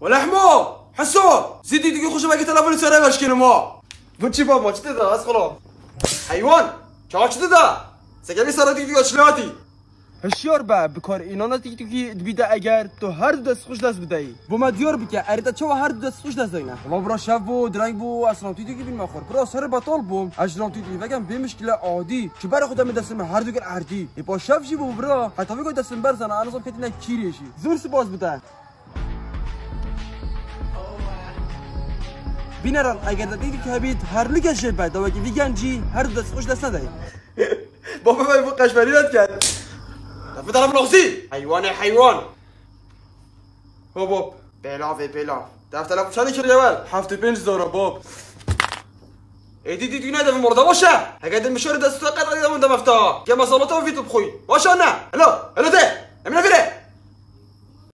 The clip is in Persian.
ولحمو! حسون! زیدی دیگه خوشم اگه تلفن سره باش کنه ما؟ بو چی بابا چی ده از خلا حیوان! چا چی ده سگمی سر دیگه دیگه چلاتی هشیار با بکار اینا تو که بیده اگر تو هر دو دست خوش دست بدهی. بو ما دیار بکه اریتا چوا هر دو دست خوش دست دینه ما برا شب بو درنگ بو اصلا تیتی که بین مخور برا سر بطال بوم. اجرام تیتی وگم به مشکل عادی. که برای خودم دستم هر دو گر اردی. با شب جی بو برا حتی بگو دستم برزنه انا زم کتی کیریشی زور سپاس بده. بینەران ئەگەردەی کابیت هەرلوکە شێ جی هر دو دست خوش دەست دەدەی بۆ بەبای بۆ داد کرد دەفتە دارم حیوانە حیوان. هۆ بۆ. پێلاێ دارم چندی پیشانی کردەوە هەفت پێنج زۆرە بۆ. ئیدی دیدی نەدە مردە باشە ئەگەر دمشۆر دەستە قەت دەمون دەمەفتەوە. گەمە سەڵەتەوە فیتو بخوی باشه نه ألو ألو ده